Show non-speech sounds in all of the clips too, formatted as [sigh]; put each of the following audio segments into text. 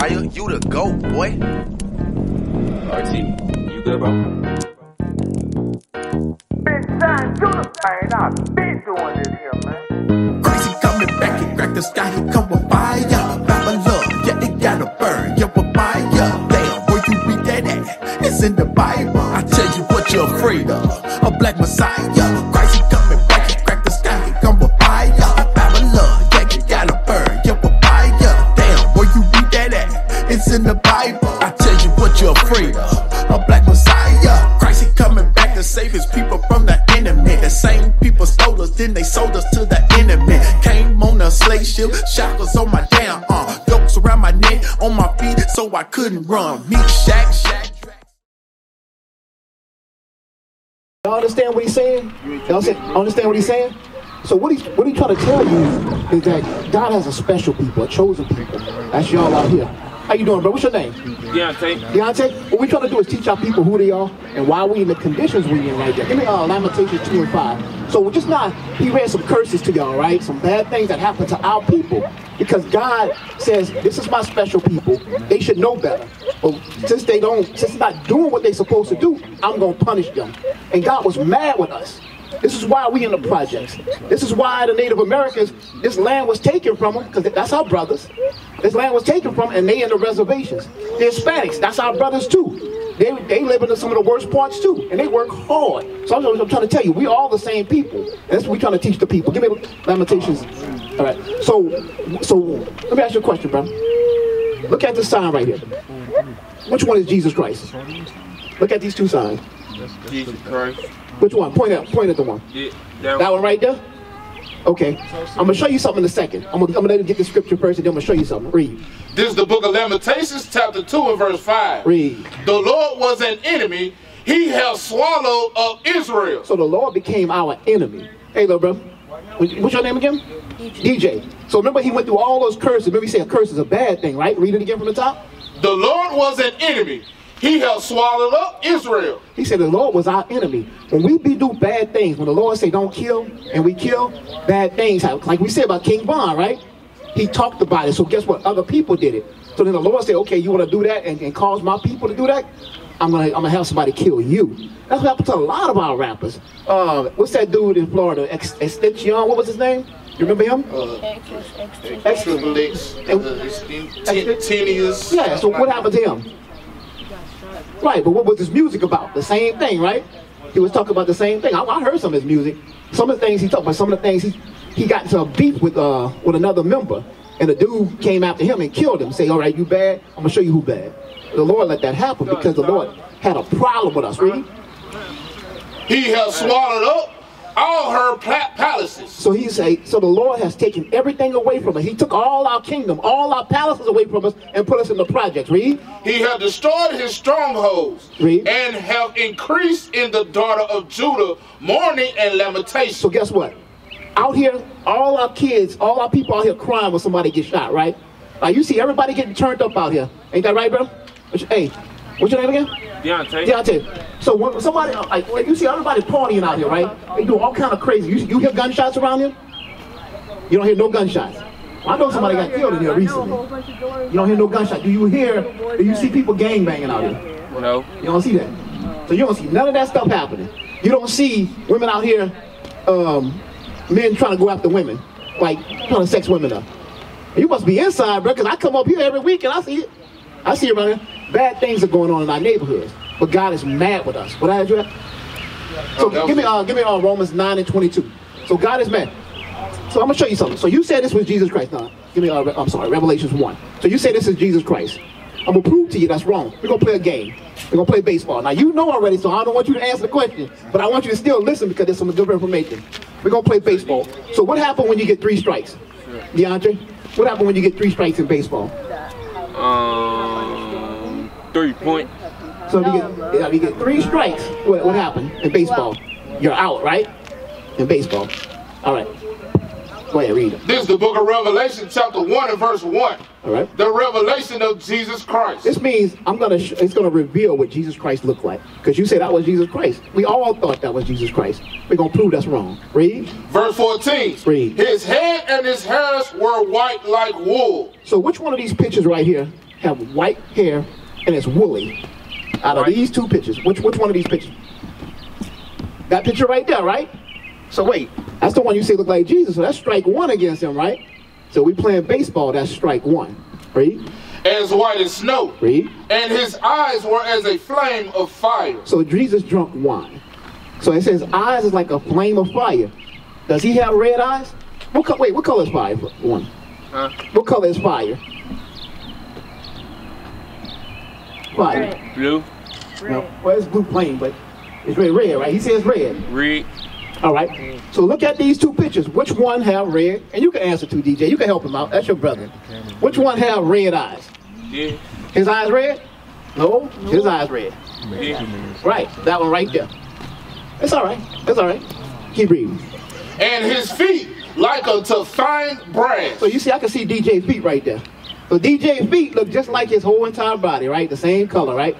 Raya, mm-hmm. you the GOAT, boy. RT, you good, bro? Been signed to the man. I've been doing this here, man. Crazy coming back, he crack the sky, he come us, then they sold us to the enemy. Came on a slave ship, shackles on my damn arm, uh. yokes around my neck, on my feet, so I couldn't run. Meat shack, shack. Y'all understand what he's saying? Y'all understand what he's saying? So what he's what he trying to tell you is that God has a special people, a chosen people. That's y'all out here. How you doing, bro? What's your name? Deontay, Deontay? What we trying to do is teach our people who they are and why we in the conditions we in right there. Give me uh, Lamentations 2 and 5. So just now, he read some curses to y'all, right? Some bad things that happen to our people. Because God says, this is my special people. They should know better. But since they don't, since they're not doing what they're supposed to do, I'm going to punish them. And God was mad with us. This is why we in the projects. This is why the Native Americans, this land was taken from them, because that's our brothers. This land was taken from, and they in the reservations. The Hispanics, that's our brothers too. They, they live in some of the worst parts too, and they work hard. So I'm, I'm trying to tell you, we all the same people. That's what we're trying to teach the people. Give me Lamentations. All right. So, so let me ask you a question, bro. Look at this sign right here. Which one is Jesus Christ? Look at these two signs. Jesus Christ. Which one? Point at, point at the one. Yeah, That one right there? Okay. I'm gonna show you something in a second. I'm gonna, I'm gonna let you get the scripture first and then I'm gonna show you something. Read. This is the book of Lamentations, chapter 2 and verse 5. Read. The Lord was an enemy, he has swallowed up Israel. So the Lord became our enemy. Hey, little bro. What's your name again? DJ. So remember he went through all those curses. Remember he said a curse is a bad thing, right? Read it again from the top. The Lord was an enemy, he has swallowed up Israel. He said the Lord was our enemy. When we be do bad things, when the Lord say don't kill, and we kill, bad things happen. Like we said about King Von, right? He talked about it. So guess what? Other people did it. So then the Lord said, okay, you want to do that and, and cause my people to do that? I'm gonna I'm gonna have somebody kill you. That's what happened to a lot of our rappers. Uh, what's that dude in Florida? Ex- Extension, what was his name? You remember him? Extra Blix, Tenius. Yeah, so what happened to him? Right, but what was his music about? The same thing, right? He was talking about the same thing. I, I heard some of his music. Some of the things he talked about, some of the things he he got into a beef with uh with another member. And the dude came after him and killed him. Say, all right, you bad? I'm gonna show you who bad. The Lord let that happen because the Lord had a problem with us. Read. He has swallowed up all her palaces. So he say, so the Lord has taken everything away from us. He took all our kingdom, all our palaces away from us, and put us in the projects. Read. He have destroyed his strongholds Read. and have increased in the daughter of Judah mourning and lamentation. So guess what? Out here, all our kids, all our people out here crying when somebody gets shot, right? Like you see everybody getting turned up out here. Ain't that right, bro? What's your- Hey, what's your name again? Deontay. Deontay. So when somebody, like, like you see everybody partying out here, right? They do all kind of crazy. You, you hear gunshots around here? You don't hear no gunshots. I know somebody got killed in here recently. You don't hear no gunshot. Do you hear, do you see people gang banging out here? No. You don't see that. So you don't see none of that stuff happening. You don't see women out here, um, men trying to go after women, like trying to sex women up. You must be inside, bro, because I come up here every week and I see it. I see it around here. Bad things are going on in our neighborhoods, but God is mad with us. What I you? So that give me, uh, give me uh, Romans 9 and 22. So God is mad. So I'm gonna show you something. So you said this was Jesus Christ. No, give me. Uh, I'm sorry, Revelations one. So you say this is Jesus Christ. I'm gonna prove to you that's wrong. We're gonna play a game. We're gonna play baseball. Now you know already, so I don't want you to answer the question, but I want you to still listen because there's some good information. We're gonna play baseball. So what happened when you get three strikes, DeAndre? What happened when you get three strikes in baseball? Um, three point. So if you get, if you get three strikes, what, what happened in baseball? You're out, right? In baseball. All right. Go ahead, read it. This is the book of Revelation, chapter 1 and verse 1. All right. The revelation of Jesus Christ. This means I'm gonna. Sh- it's gonna reveal what Jesus Christ looked like. Because you said that was Jesus Christ. We all thought that was Jesus Christ. We're gonna prove that's wrong. Read. Verse 14. Read. His head and his hairs were white like wool. So which one of these pictures right here have white hair and it's woolly. Out of these two pictures, which which one of these pictures? That picture right there, right? So wait, that's the one you say look like Jesus. So that's strike one against him, right? So we playing baseball. That's strike one. Read, as white as snow, read. and his eyes were as a flame of fire. So Jesus drunk wine. So it says eyes is like a flame of fire. Does he have red eyes? What wait, what color is fire? One. Huh? What color is fire? Fire. Red. Blue, No, well, it's blue plain, but it's red, red, right? He says red. red, All right. So look at these two pictures. Which one have red? And you can answer to DJ. You can help him out. That's your brother. Which one have red eyes? yeah, His eyes red? No, his eyes red. yeah. Right. That one right there. It's all right. It's all right. Keep reading. and his feet like unto fine brass. So you see, I can see DJ feet right there. So DJ feet look just like his whole entire body, right? The same color, right?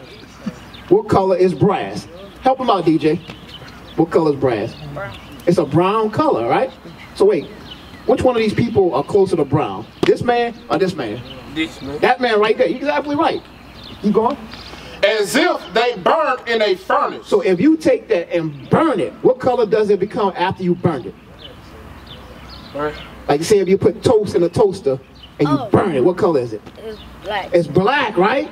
What color is brass? Help him out, DJ. What color is brass? It's a brown color, right? So wait, which one of these people are closer to brown? This man or this man? This man, That man right there. You're exactly right. You going? as if they burned in a furnace. So if you take that and burn it, what color does it become after you burned it? right? Like say if you put toast in a toaster and you Oh. burn it, what color is it? It's black. It's black, right?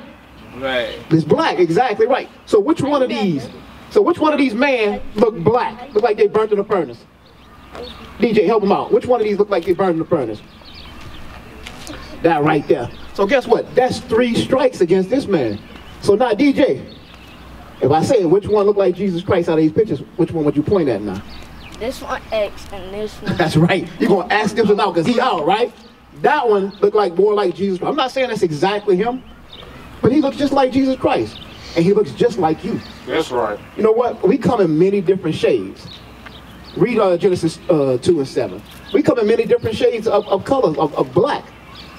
Right. It's black, exactly right. So which one of these? So which one of these men look black? Look like they burnt in the furnace. DJ, help them out. Which one of these look like they burned in the furnace? That right there. So guess what? That's three strikes against this man. So now DJ, if I say which one look like Jesus Christ out of these pictures, which one would you point at now? This one X and this one. [laughs] That's right. You're gonna ask this one out because he out, right? That one looked like more like Jesus Christ. I'm not saying that's exactly him, but he looks just like Jesus Christ. And he looks just like you. That's right. You know what? We come in many different shades. Read uh, Genesis uh, 2 and 7. We come in many different shades of, of colors, of, of black.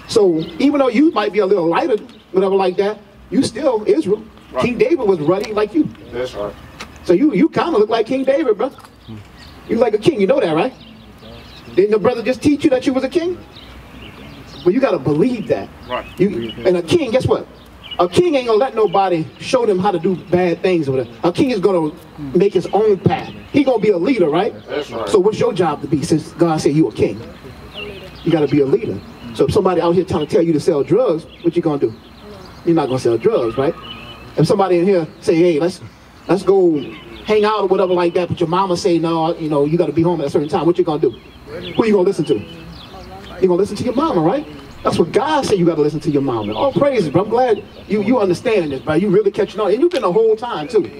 So even though you might be a little lighter, whatever like that, you still Israel. Right. King David was ruddy like you. That's right. So you you kind of look like King David, bro. You like a king, you know that, right? Didn't the brother just teach you that you was a king? Well, you got to believe that. Right. You and a king, guess what? A king ain't gonna let nobody show them how to do bad things or whatever. A king is gonna make his own path. He gonna be a leader, right? That's right. So what's your job to be since God said you a king? You gotta be a leader. So if somebody out here trying to tell you to sell drugs, what you gonna do? You're not gonna sell drugs, right? If somebody in here say, hey, let's let's go hang out or whatever like that, but your mama say no, you know, you gotta be home at a certain time, what you gonna do? Who you gonna listen to? You gonna listen to your mama, right? That's what God said you gotta listen to your mama. Oh, praises, bro. I'm glad you you understand this, bro. You really catching on. And you've been the whole time too.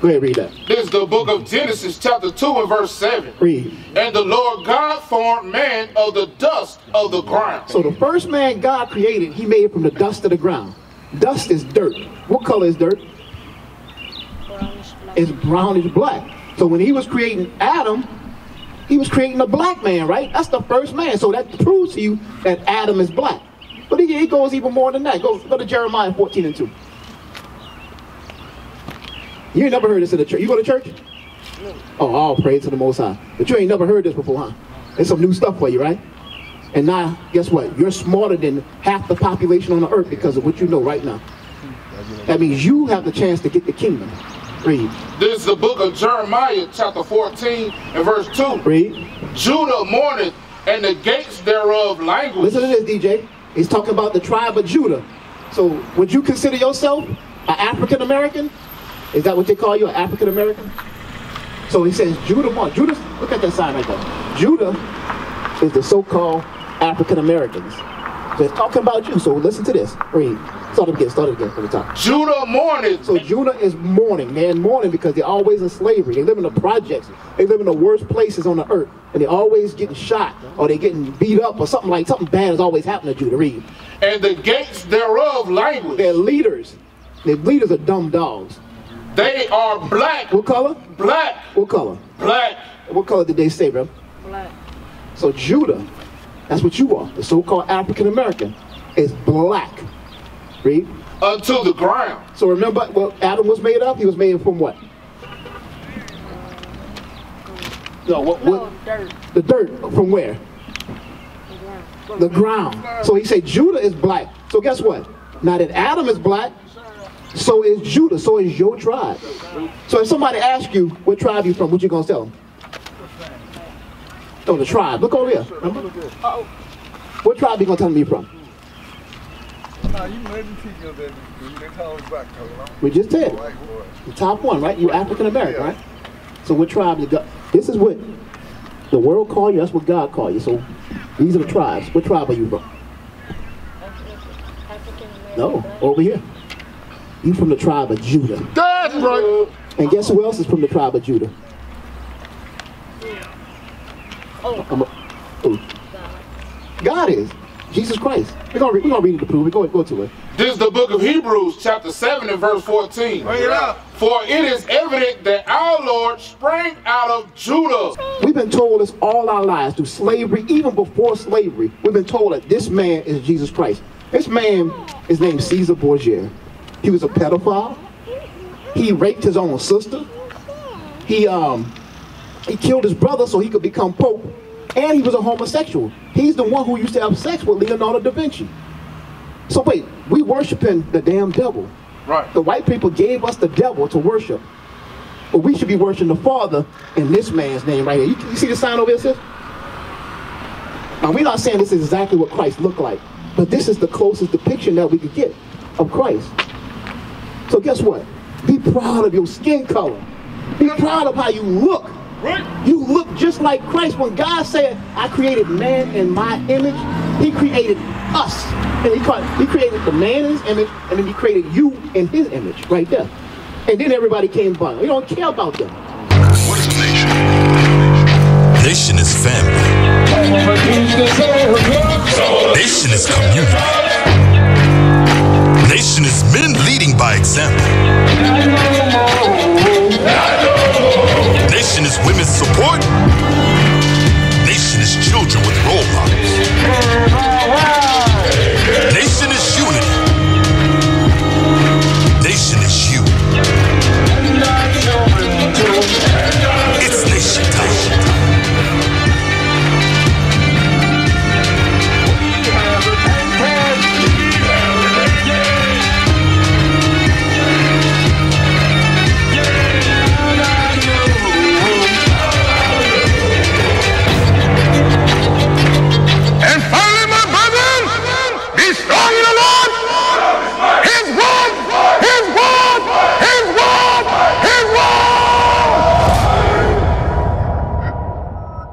Go ahead, read that. This is the book of Genesis, chapter 2, and verse 7. Read. And the Lord God formed man of the dust of the ground. So the first man God created, he made from the dust of the ground. Dust is dirt. What color is dirt? brownish black. It's brownish black. So when he was creating Adam, he was creating a black man, right? That's the first man. So that proves to you that Adam is black. But he, he goes even more than that. Go, go to Jeremiah 14 and 2. You ain't never heard this in the church. You go to church? No. Oh, all praise to the Most High. But you ain't never heard this before, huh? It's some new stuff for you, right? And now, guess what? You're smarter than half the population on the earth because of what you know right now. That means you have the chance to get the kingdom. Read. This is the book of Jeremiah, chapter 14, and verse 2. Read. Judah mourneth, and the gates thereof languish. Listen to this, DJ. He's talking about the tribe of Judah. So, would you consider yourself an African American? Is that what they call you, an African American? So he says Judah one. Judah, look at that sign right there. Judah is the so-called African Americans. So it's talking about you. So listen to this. Read. Start it again. Start it again from the top. Judah mourning. So Judah is mourning, man, mourning because they're always in slavery. They live in the projects. They live in the worst places on the earth, and they're always getting shot or they're getting beat up or something like something bad is always happening to Judah. Read. and the gates thereof languish. Their leaders, their leaders are dumb dogs. They are black, What color? black, What color? black. What color did they say, bro? Black. So Judah, that's what you are. The so-called African American is black. Read. unto the ground. So remember what Adam was made of? He was made from what? No, what? No, what dirt. the dirt from where? The ground. The ground. So he said Judah is black. So guess what? Now that Adam is black, so is Judah, so is your tribe. So if somebody asks you what tribe you from, what you gonna tell them? Oh, the tribe. Look over here. Remember? What tribe are you gonna tell them you from? Nah, you know them teaching us that in school. They call us black color. I'm We just did. The top one, right? You African American, right? So what tribe you got? This is what the world call you. That's what God call you. So these are the tribes. What tribe are you from? No, over here. You from the tribe of Judah. That's right. And guess who else is from the tribe of Judah? Oh, I'm a- oh, God is. Jesus Christ. We're gonna, re- we're gonna read it to prove. We're going to go to it. This is the book of Hebrews, chapter 7 and verse 14. Bring it out. For it is evident that our Lord sprang out of Judah. We've been told this all our lives through slavery, even before slavery. We've been told that this man is Jesus Christ. This man is named Caesar Borgia. He was a pedophile. He raped his own sister. He um he killed his brother so he could become pope. And he was a homosexual. He's the one who used to have sex with Leonardo da Vinci. So wait, we worshiping the damn devil. Right. The white people gave us the devil to worship. But we should be worshiping the Father in this man's name right here. You, you see the sign over here, sis? Now, we're not saying this is exactly what Christ looked like, but this is the closest depiction that we could get of Christ. So guess what? Be proud of your skin color. Be proud of how you look. You look just like Christ. When God said, I created man in my image, he created us. And he, called, he created the man in his image, and then he created you in his image, right there. And then everybody came by. We don't care about them. What is a nation? Nation is family. Nation is community. Nation is men leading by example.